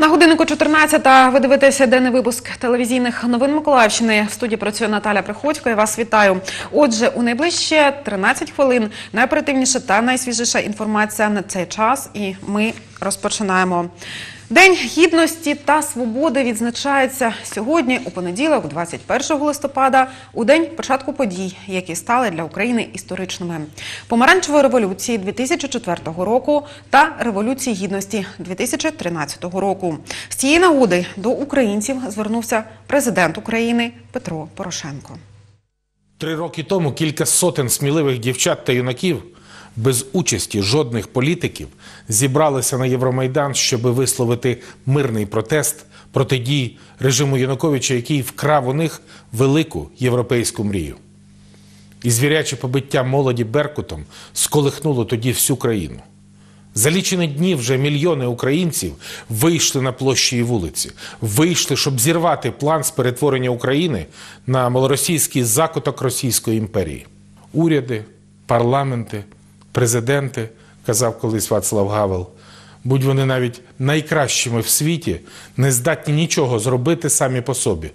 На годиннику 14 ви дивитеся денний випуск телевізійних новин Миколаївщини. В студії працює Наталя Приходько. і вас вітаю. Отже, у найближче 13 хвилин найоперативніша та найсвіжіша інформація на цей час. І ми розпочинаємо. День гідності та свободи відзначається сьогодні, у понеділок, 21 листопада, у день початку подій, які стали для України історичними. Помаранчевої революції 2004 року та революції гідності 2013 року. З цієї нагоди до українців звернувся президент України Петро Порошенко. Три роки тому кілька сотень сміливих дівчат та юнаків без участі жодних політиків зібралися на Євромайдан, щоб висловити мирний протест проти дій режиму Януковича, який вкрав у них велику європейську мрію. І звіряче побиття молоді Беркутом сколихнуло тоді всю країну. За лічені дні вже мільйони українців вийшли на площі і вулиці, вийшли, щоб зірвати план з перетворення України на малоросійський закуток Російської імперії. Уряди, парламенти, президенти, казав колись Вацлав Гавел, будь вони навіть найкращими в світі, не здатні нічого зробити самі по собі,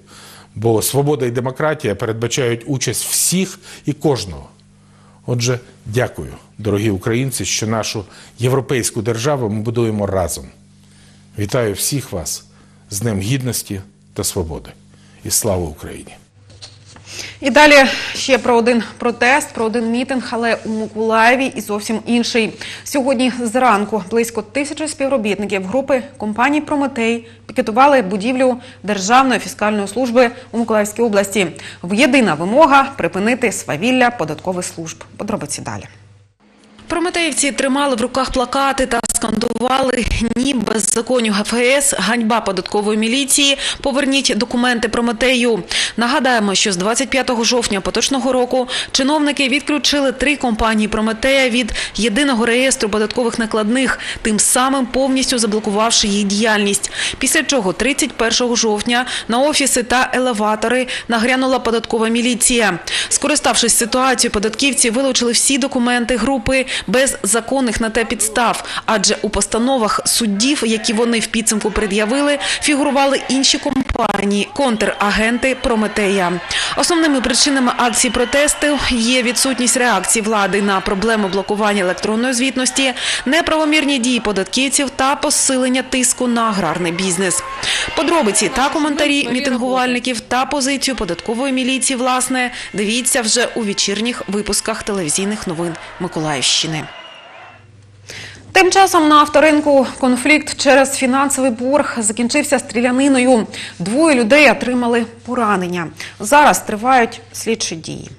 бо свобода і демократія передбачають участь всіх і кожного. Отже, дякую, дорогі українці, що нашу європейську державу ми будуємо разом. Вітаю всіх вас з Днем Гідності та Свободи. І слава Україні! І далі ще про один протест, про один мітинг, але у Миколаєві і зовсім інший. Сьогодні зранку близько тисячі співробітників групи компаній Прометей пікетували будівлю Державної фіскальної служби у Миколаївській області. Єдина вимога припинити свавілля податкових служб. Подробиці далі. Прометеївці тримали в руках плакати та скандували «Ні беззаконню ГФС, ганьба податкової міліції, поверніть документи Прометею». Нагадаємо, що з 25 жовтня поточного року чиновники відключили три компанії Прометея від єдиного реєстру податкових накладних, тим самим повністю заблокувавши їх діяльність. Після чого 31 жовтня на офіси та елеватори нагрянула податкова міліція. Скориставшись ситуацією, податківці вилучили всі документи групи без законних на те підстав, адже у постановах суддів, які вони в підсумку пред'явили, фігурували інші компанії – контрагенти Прометея. Основними причинами акції протесту є відсутність реакції влади на проблему блокування електронної звітності, неправомірні дії податківців та посилення тиску на аграрний бізнес. Подробиці та коментарі мітингувальників та позицію податкової міліції, власне, дивіться вже у вечірніх випусках телевізійних новин Миколаївщини. Тим часом на авторинку конфлікт через фінансовий борг закінчився стріляниною. Двоє людей отримали поранення. Зараз тривають слідчі дії.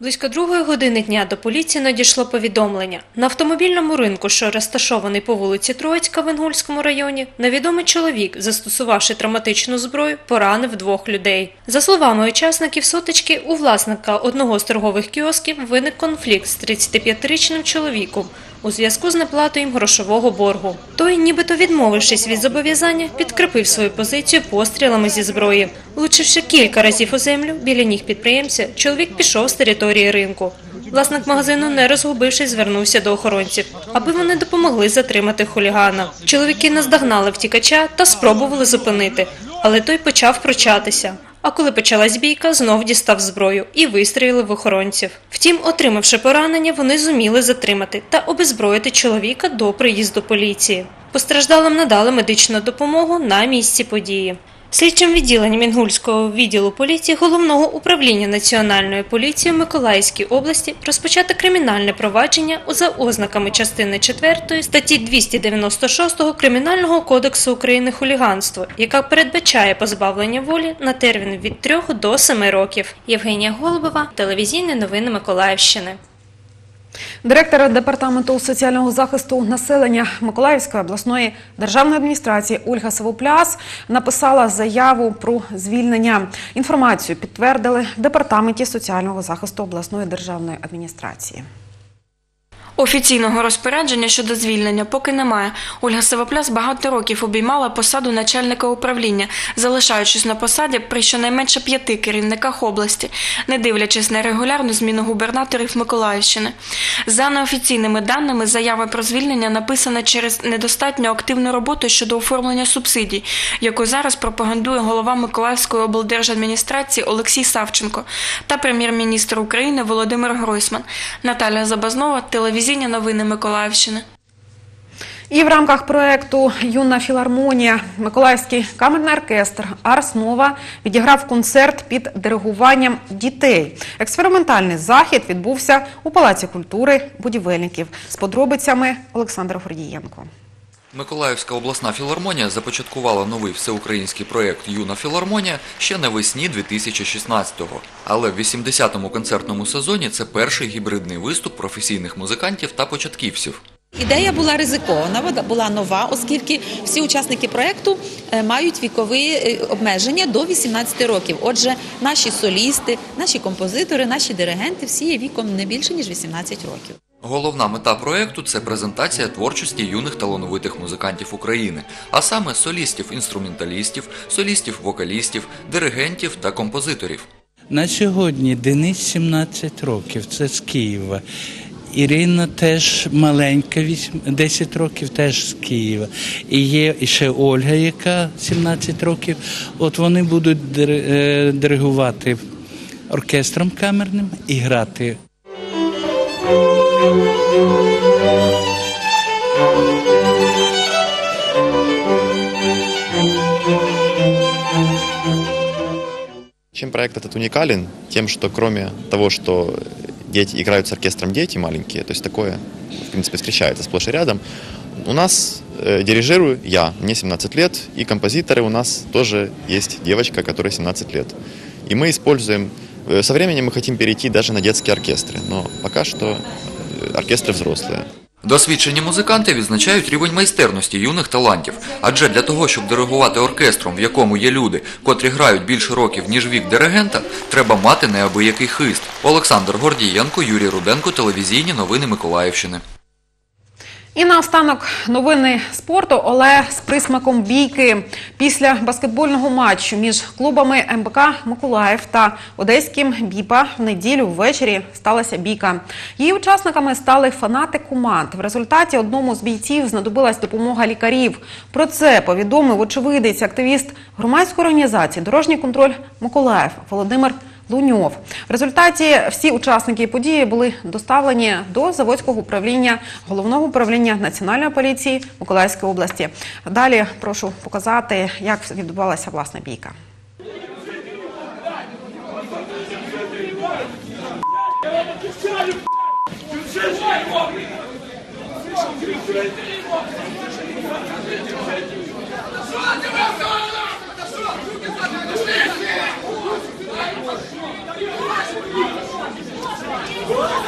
Близько другої години дня до поліції надійшло повідомлення. На автомобільному ринку, що розташований по вулиці Троїцька в Інгульському районі, невідомий чоловік, застосувавши травматичну зброю, поранив двох людей. За словами учасників сутички, у власника одного з торгових кіосків виник конфлікт з 35-річним чоловіком у зв'язку з неплатою їм грошового боргу. Той, нібито відмовившись від зобов'язання, підкріпив свою позицію пострілами зі зброї. Влучивши кілька разів у землю біля ніг підприємця, чоловік пішов з території ринку. Власник магазину, не розгубившись, звернувся до охоронців, аби вони допомогли затримати хулігана. Чоловіки наздогнали втікача та спробували зупинити, але той почав прочатися. А коли почалась бійка, знов дістав зброю і вистрілили в охоронців. Втім, отримавши поранення, вони зуміли затримати та обезброїти чоловіка до приїзду поліції. Постраждалим надали медичну допомогу на місці події. Слідчим відділенням Інгульського відділу поліції головного управління Національної поліції в Миколаївській області розпочато кримінальне провадження за ознаками частини 4 статті 296 Кримінального кодексу України хуліганство, яка передбачає позбавлення волі на термін від 3 до 7 років. Євгенія Голубова, телевізійні новини Миколаївщини. Директор департаменту соціального захисту населення Миколаївської обласної державної адміністрації Ольга Савопляс написала заяву про звільнення. Інформацію підтвердили в департаменті соціального захисту обласної державної адміністрації. Офіційного розпорядження щодо звільнення поки немає. Ольга Савопляс багато років обіймала посаду начальника управління, залишаючись на посаді при щонайменше п'яти керівниках області, не дивлячись на регулярну зміну губернаторів Миколаївщини. За неофіційними даними, заява про звільнення написана через недостатньо активну роботу щодо оформлення субсидій, яку зараз пропагандує голова Миколаївської облдержадміністрації Олексій Савченко та прем'єр-міністр України Володимир Гройсман. Наталя Забазнова, телевізійні новини Миколаївщини. І в рамках проекту Юна філармонія Миколаївський камерний оркестр Арс Нова відіграв концерт під диригуванням дітей. Експериментальний захід відбувся у Палаці культури будівельників. З подробицями Олександра Гордієнко. Миколаївська обласна філармонія започаткувала новий всеукраїнський проєкт Юна філармонія ще навесні 2016-го. Але в 80-му концертному сезоні це перший гібридний виступ професійних музикантів та початківців. Ідея була ризикована, була нова, оскільки всі учасники проекту е, мають вікові е, обмеження до 18 років. Отже, наші солісти, наші композитори, наші диригенти всі є віком не більше ніж 18 років. Головна мета проєкту – це презентація творчості юних талановитих музикантів України, а саме солістів-інструменталістів, солістів-вокалістів, диригентів та композиторів. На сьогодні Денис 17 років, це з Києва. Ірина теж маленька, 10 років теж з Києва. І є ще Ольга, яка 17 років. От вони будуть е, диригувати оркестром камерним і грати Чем проект этот уникален? Тем, что кроме того, что дети играют с оркестром дети маленькие, то есть такое, в принципе, встречается сплошь и рядом, у нас э, дирижирую я, мне 17 лет, и композиторы у нас тоже есть девочка, которой 17 лет. И мы используем, э, со временем мы хотим перейти даже на детские оркестры, но пока что оркестры взрослые. Досвідчені музиканти відзначають рівень майстерності юних талантів. Адже для того, щоб диригувати оркестром, в якому є люди, котрі грають більше років, ніж вік диригента, треба мати неабиякий хист. Олександр Гордієнко, Юрій Руденко, телевізійні новини Миколаївщини. І наостанок новини спорту, але з присмаком бійки. Після баскетбольного матчу між клубами МБК Миколаїв та Одеським Біпа в неділю ввечері сталася бійка. Її учасниками стали фанати команд. В результаті одному з бійців знадобилась допомога лікарів. Про це повідомив очевидець, активіст громадської організації Дорожній контроль Миколаїв Володимир. Луньов. В результаті всі учасники події були доставлені до заводського управління головного управління національної поліції Миколаївської області. Далі прошу показати, як відбувалася власна бійка. Що What?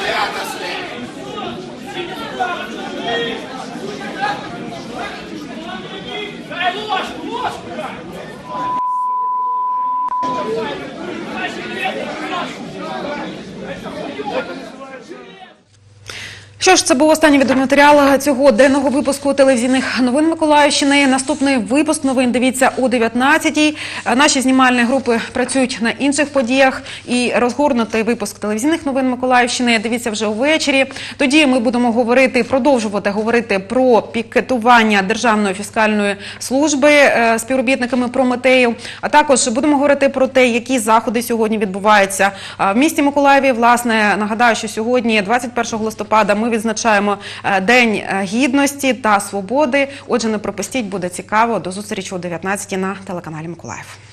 Ж, це був останній відеоматеріал цього денного випуску телевізійних новин Миколаївщини. Наступний випуск новин дивіться о 19-й. Наші знімальні групи працюють на інших подіях. І розгорнутий випуск телевізійних новин Миколаївщини дивіться вже увечері. Тоді ми будемо говорити, продовжувати говорити про пікетування Державної фіскальної служби е, співробітниками Прометею. А також будемо говорити про те, які заходи сьогодні відбуваються в місті Миколаєві. Власне, нагадаю, що сьогодні, 21 листопада, ми відзначаємо е, День е, гідності та свободи. Отже, не пропустіть, буде цікаво. До зустрічі о 19 на телеканалі Миколаїв.